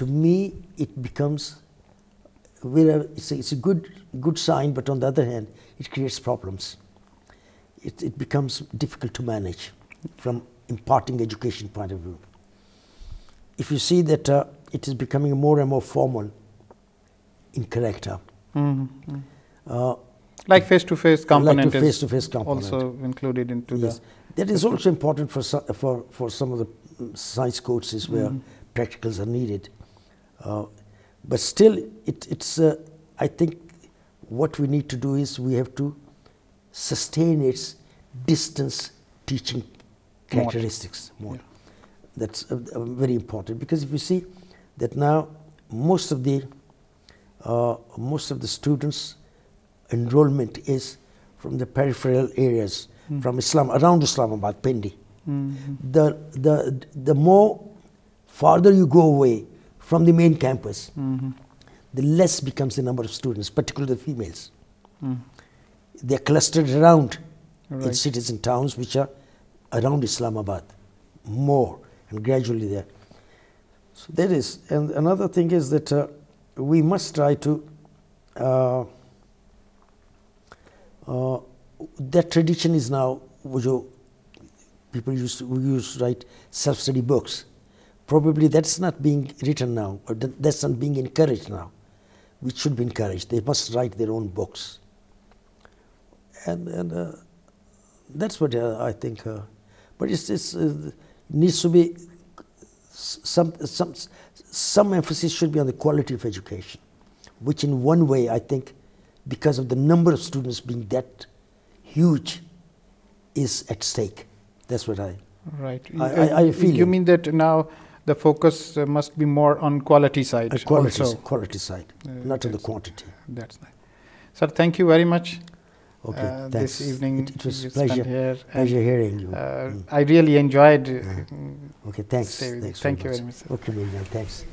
to me, it becomes where it's a, it's a good good sign, but on the other hand, it creates problems. It, it becomes difficult to manage from imparting education point of view. If you see that uh, it is becoming more and more formal in character, Mhm. uh, Like face-to-face component like the is face-to-face component. also included into Yes, the. that is also important for so- for for some of the mm, science courses where Mhm. practicals are needed. Uh, but still, it, it's uh, I think what we need to do is we have to sustain its distance teaching characteristics more. Yeah. That's uh, uh, very important because if you see that now most of the uh, most of the students enrollment is from the peripheral areas Mm. from Islam around Islamabad, Pindi. Mhm. The the the more farther you go away from the main campus, Mhm. the less becomes the number of students, particularly the females. Mhm. They are clustered around in cities and towns which are around Islamabad, more and gradually there. So that is, and another thing is that uh, we must try to. Uh, uh, that tradition is now, people used to, used to write self-study books. Probably that's not being written now, or that's not being encouraged now, which should be encouraged. They must write their own books and and uh, that's what uh, I think. Uh, but it's, it's uh, needs to be some some some emphasis should be on the quality of education, which in one way I think, because of the number of students being that huge, is at stake. That's what I. Right. I- I- I feel You it. mean that now the focus uh, must be more on quality side Uh, quality, also? quality side, Uh, not on the quantity. That's nice. Sir, thank you very much. Okay, uh, thanks. This evening it, it was pleasure, here. pleasure hearing you. uh, Mm. I really enjoyed. uh, Okay, thanks. stay with you. thanks Thank you much. very much, sir. Okay, Miriam, thanks.